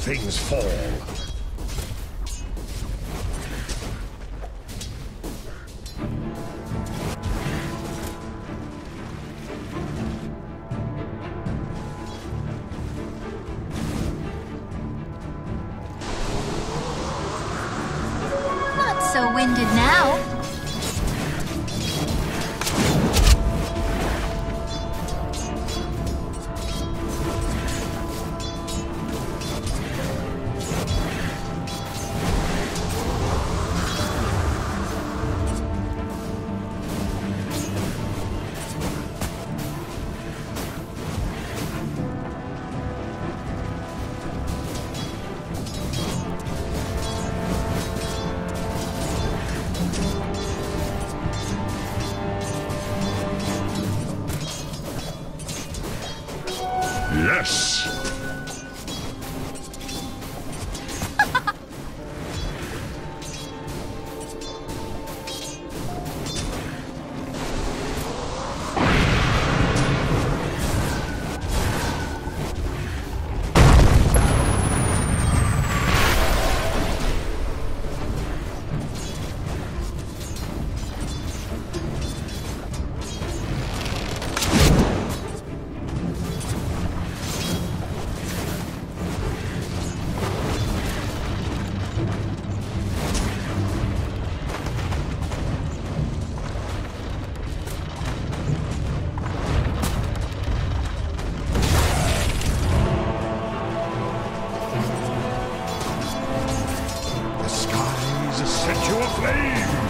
Things fall. Not so winded now. into a flame!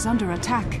Is under attack.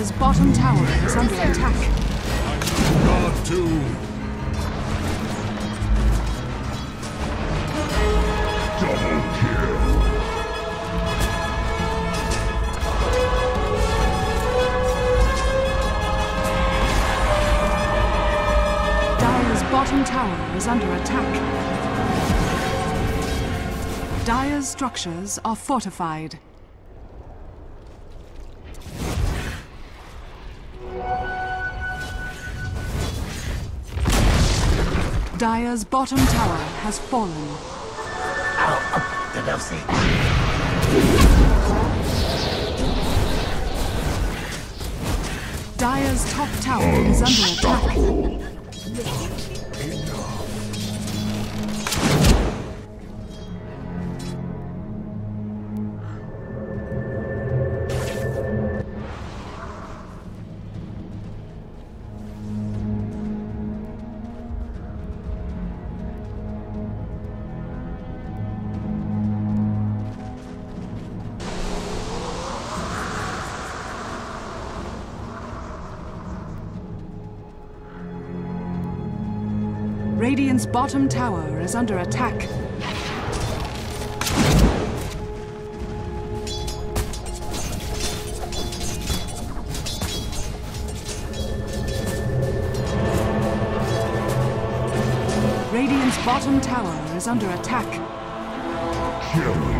Dire's bottom tower is under attack. God too. Double kill. Dire's bottom tower is under attack. Dire's structures are fortified. Dire's bottom tower has fallen. Dire's top tower is under attack. Bottom tower is under attack. Radiant's bottom tower is under attack. Killing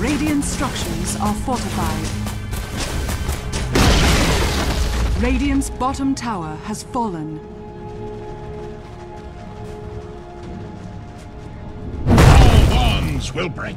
Radiant structures are fortified. Radiant's bottom tower has fallen. All bonds will break.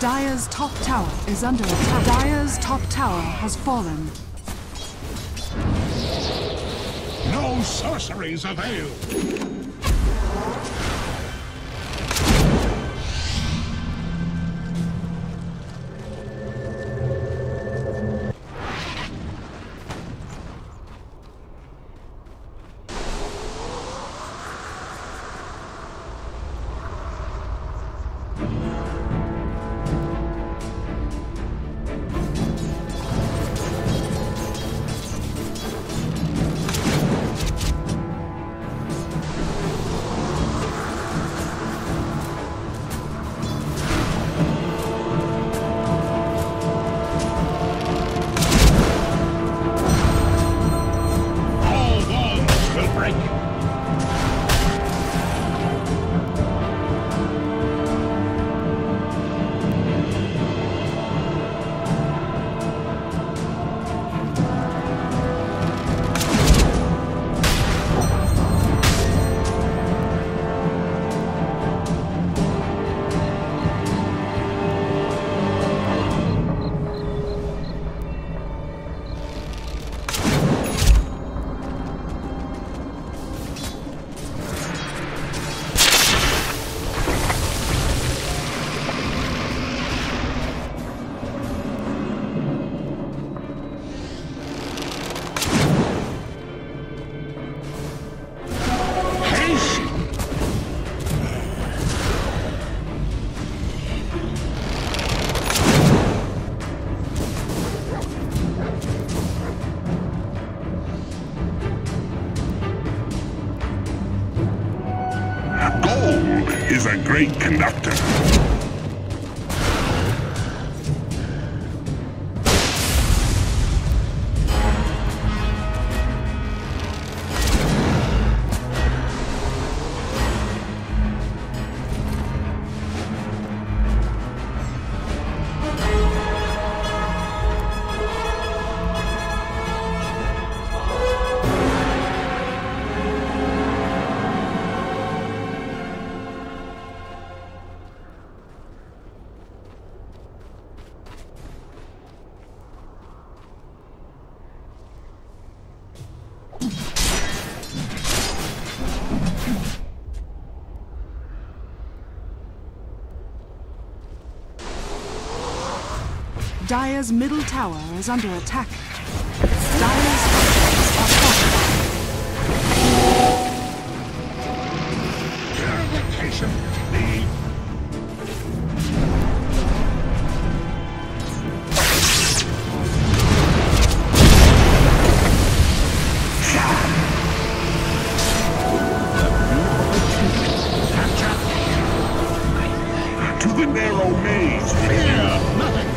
Dire's top tower is under attack. Dire's top tower has fallen. No sorceries avail. Conductor. Dire's middle tower is under attack. Dire's structures are fortified. Purification. To the narrow maze. fear nothing.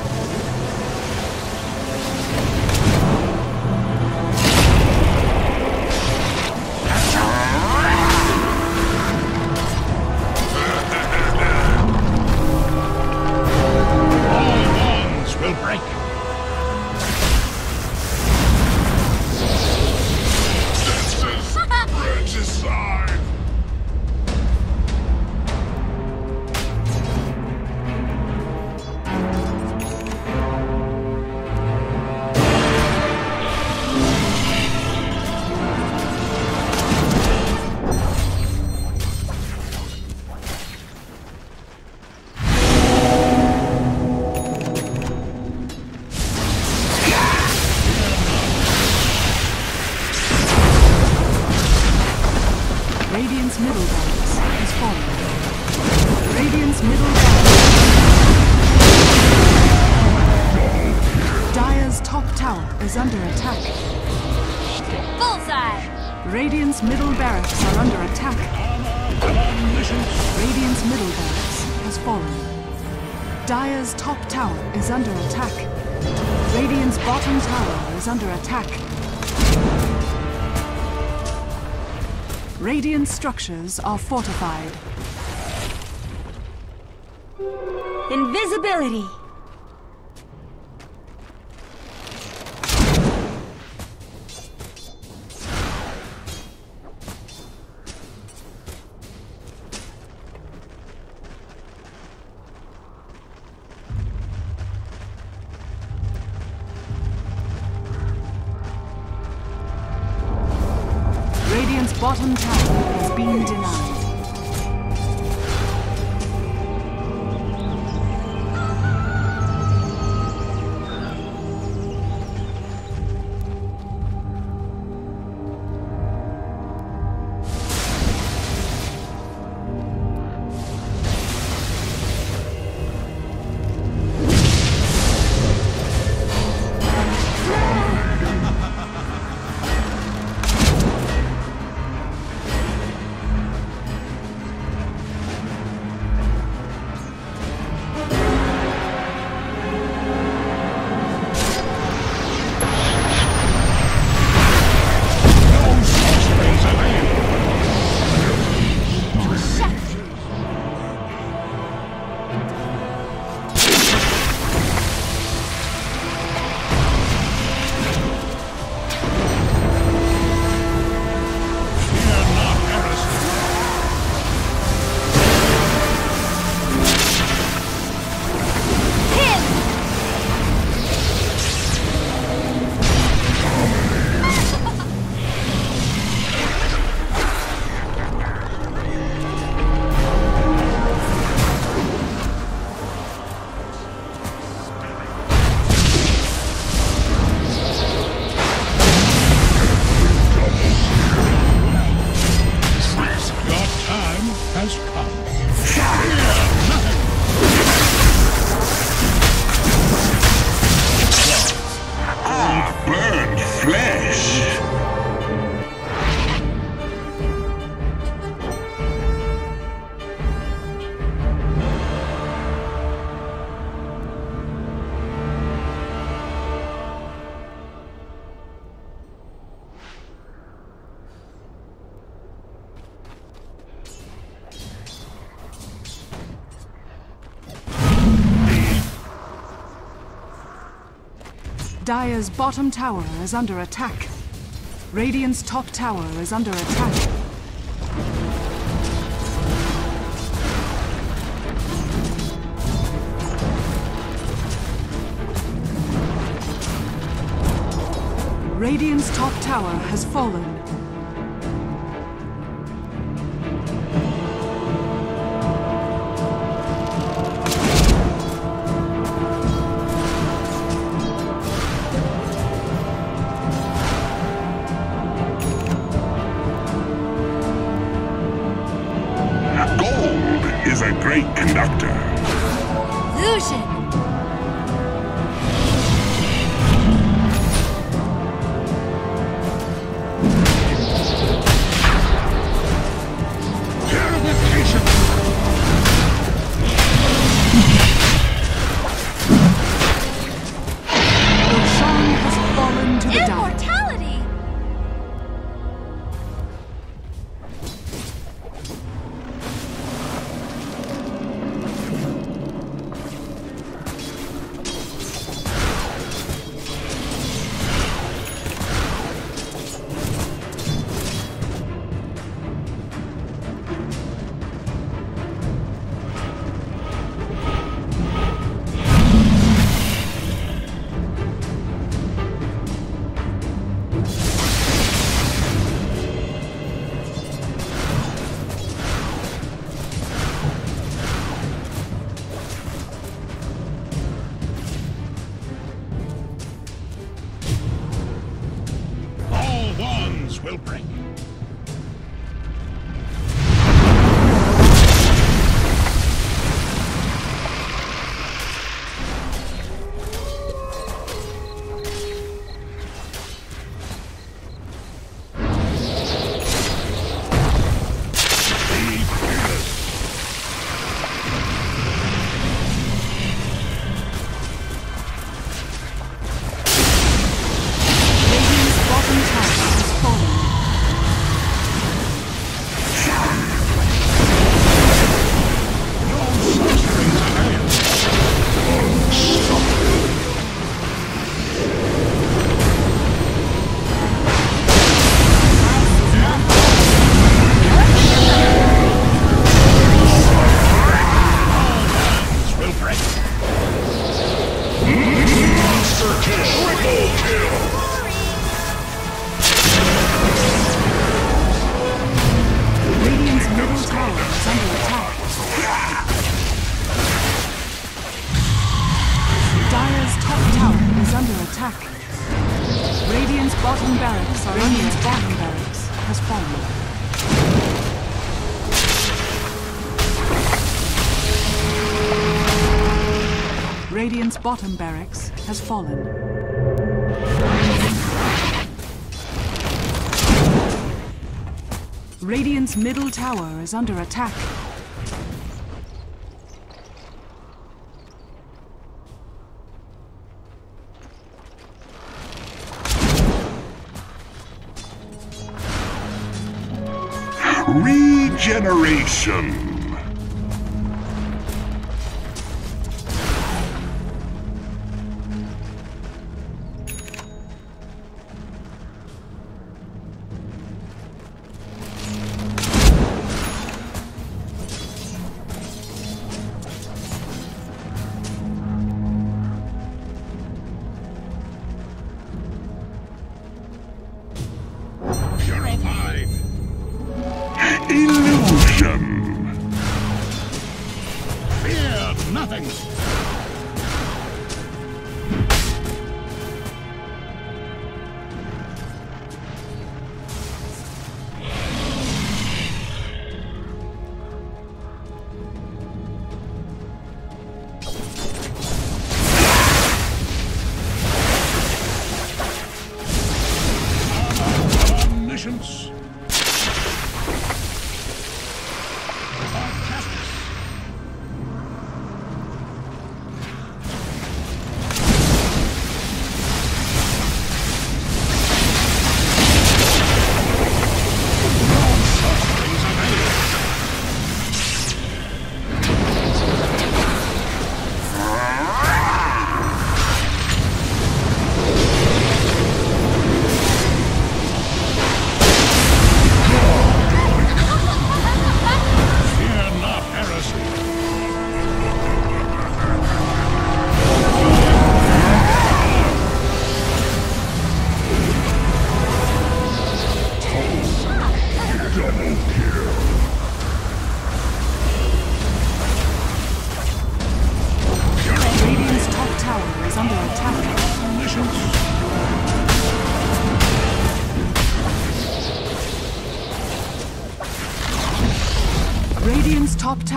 Structures are fortified. Invisibility! Bottom tower been denied. Dire's bottom tower is under attack. Radiant's top tower is under attack. Radiant's top tower has fallen. Fallen. Radiant's middle tower is under attack. Regeneration.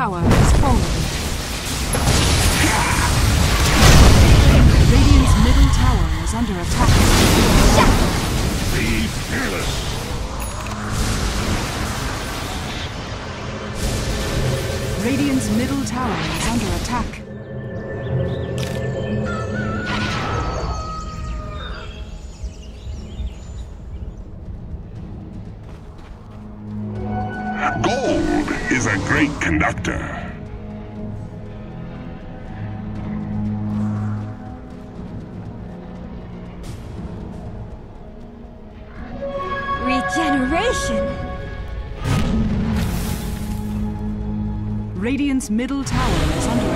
tower. conductor. Radiant's middle tower is under